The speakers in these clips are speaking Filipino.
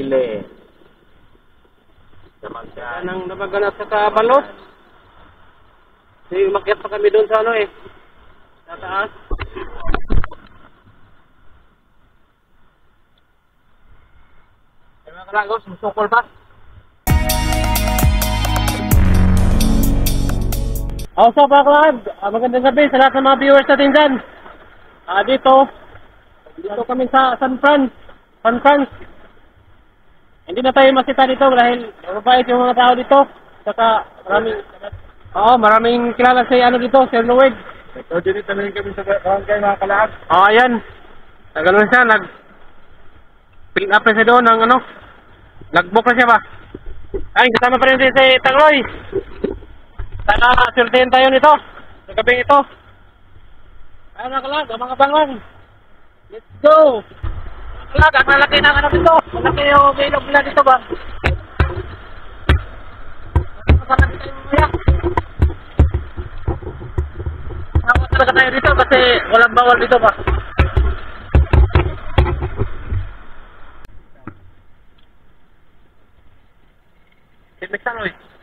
Sili. Damagdan. Nang namaganap sa kabalot. Kasi umakyat pa kami doon sa ano eh. Sa taas. Ay, mga kalagos, musukol pa. Also, Baklad, uh, magandang gabi sa lahat ng mga viewers natin dyan. Ah, dito, dito kami sa San Fran, San Fran. Hindi na tayo masita dito dahil mabait yung mga tao dito. Saka maraming, oo, maraming kilala sa ano dito, Sir Lloyd. Ito, din rin kami sa barangay mga kalagos. Oo, ayan. Nag ano siya, nag fill up na siya doon ng ano, nag-book na siya ba? Ay, kasama pa rin din si Tangloy. Sana surtihin tayo nito. Sa gabing ito. Ayun mga kalag, mga banglang. Let's go! Mga kalag, ang lalaki ng ano dito. Malaki yung ilog nila dito ba? Tayo mamaya. Sama talaga tayo dito kasi walang bawal dito ba? Timik Tangloy. Pero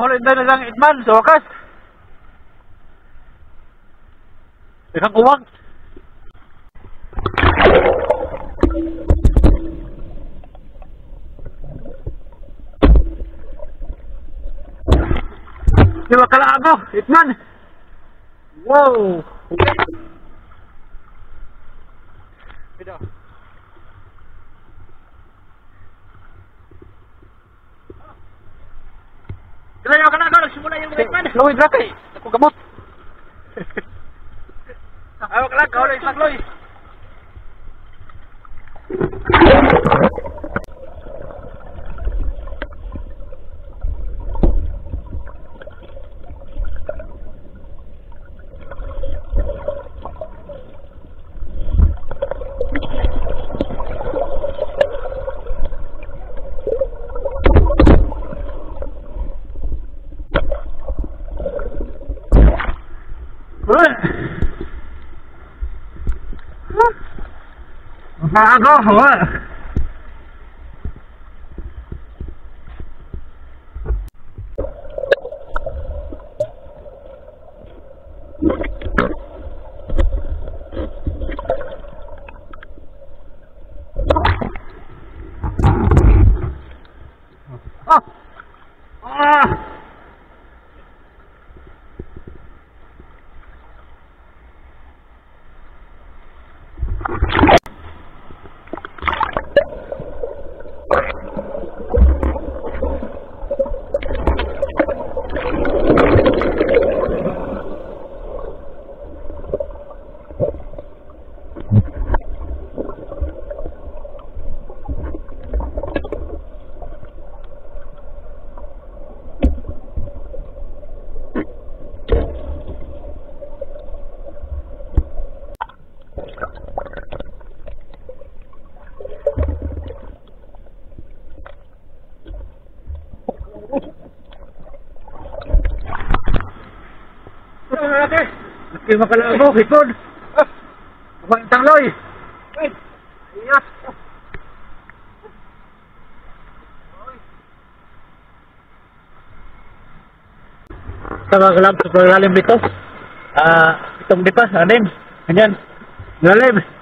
kahulin na lang Idman, sa wakas. Isang kuwag. Di ba kalago, Itman? Wow! Ito. Kailan yung kalago, nagsimula yung Itman. Lloyd Rakay! Ako gamot! Ayaw kalago, kahulin isang loy. Bago, hawa. Ah! Ah! Makalago, hipon. Abang yung tangloy. Iyas. Sa mga kalab, sa paglalim dito. Ah, itong dipas, anim. Ganyan. Lalim.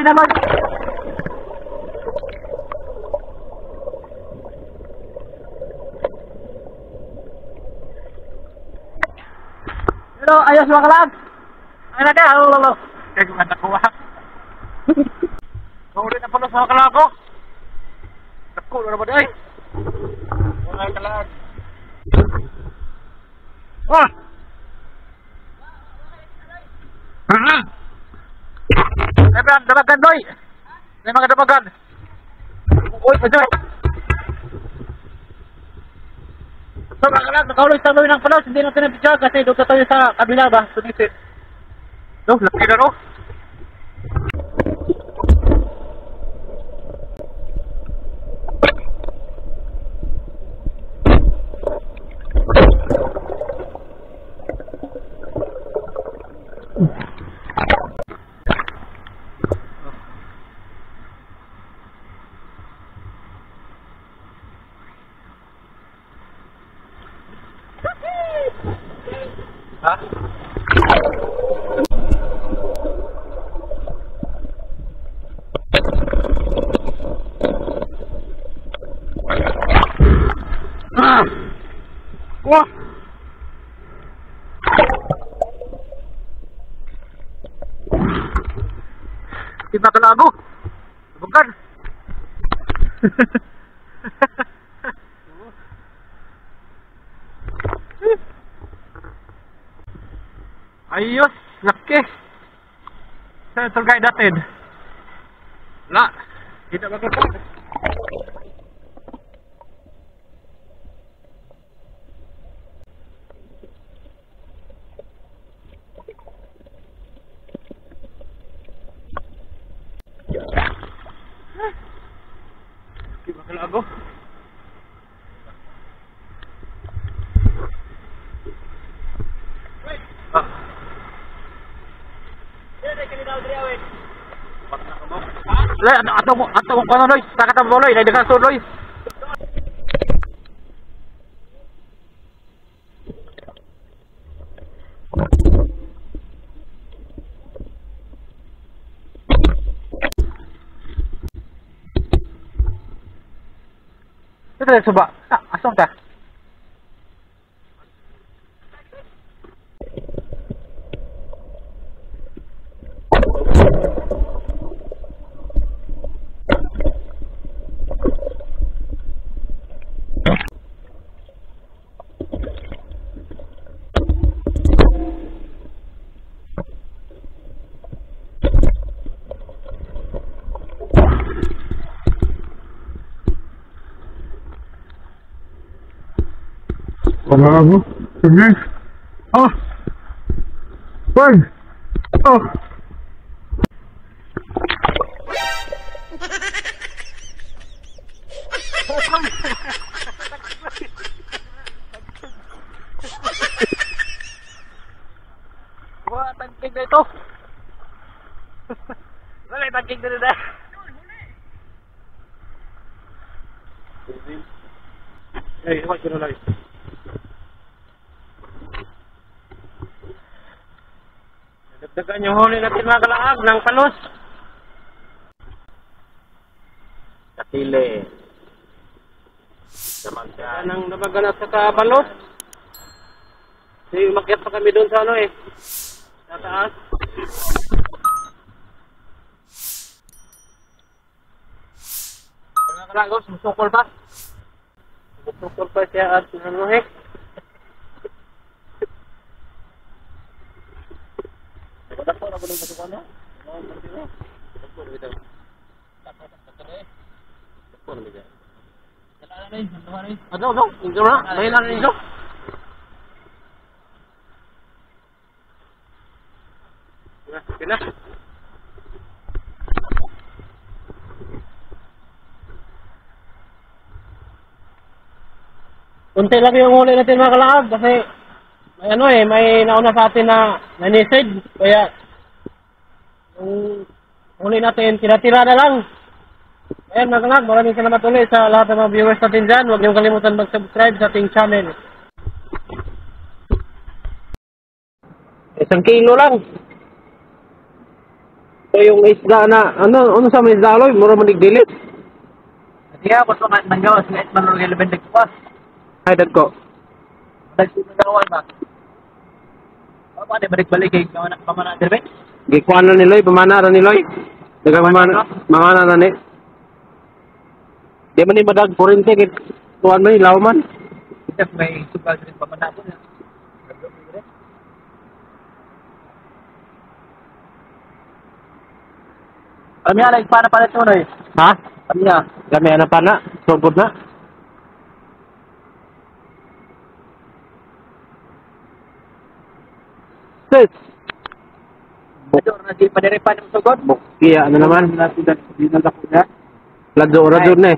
mainan lagi. Halo, ayo semangat. Anak ya, halo halo. Kayak gimana kuah? Kau udah dapat sama kalau aku. Udah badai. Mulai kelas. Wah. Bran, damagan, doy! May mga damagan. Uy, pajoy! So, mga kalag, nakauloy sa ng palos, hindi natin napidya kasi doon tayo sa kabila ba, sumisit. No, laki na no? Wah! Kita kalago. Bukan. Ayos, laki. Sa tour guide natin. Wala. Kita ba ka? Di ba kalago? Ah. Lai, ato ato mo ato mo kono loy, takat mo loy, dai dekat loy. Ito na suba. Ah, asam ta? Wala ako. Sige. Ah! Hoy! Oh! Wah, tangking na ito. Wala, tangking na na. Eh, iwan ko na lang. Dagdagan yung huli natin mga kalaag ng palos. Katili. Yan ang nabaganap sa kabalos. Kasi umakyat pa kami doon sa ano eh. Sa taas. Mga kalagos, musukol pa. Bukukul pa siya at ano eh. Wala po, nabulong ko sa ano? Ano, ano? Ito na? Dahil na rin ito? Pina. Kunti lang yung huli natin mga kalaag kasi may ano eh, may nauna sa atin na nanisid. Kaya yung huli natin, tira-tira na lang. Ayan mga kalaag, maraming salamat ulit sa lahat ng mga viewers natin dyan. Huwag niyong kalimutan mag-subscribe sa ating channel. Isang kilo lang. So yung isda na, ano, ano sa mga isda aloy, mura manigdilit. Sige, ako sa mga nanggawas, kahit man rin labing nagkupas. Ay, dagko. Nagsisigarawan ba? Ano, balik-balik kay pamana pamana dire. Gikuan na ni Loy, pamana ra ni Loy. Dagang pamana, mamana na ni. Di man ni madag kurente kit tuan man ilaw man. Kita may sugal dire pamana ko. Kami alay para para ito noy. Ha? Kami na. Kami ana pa na, sugod na. Sis, Ito na di padere pa ng sugod. bukiya na naman. Natin dali sa dinal ako na. Ra dun eh.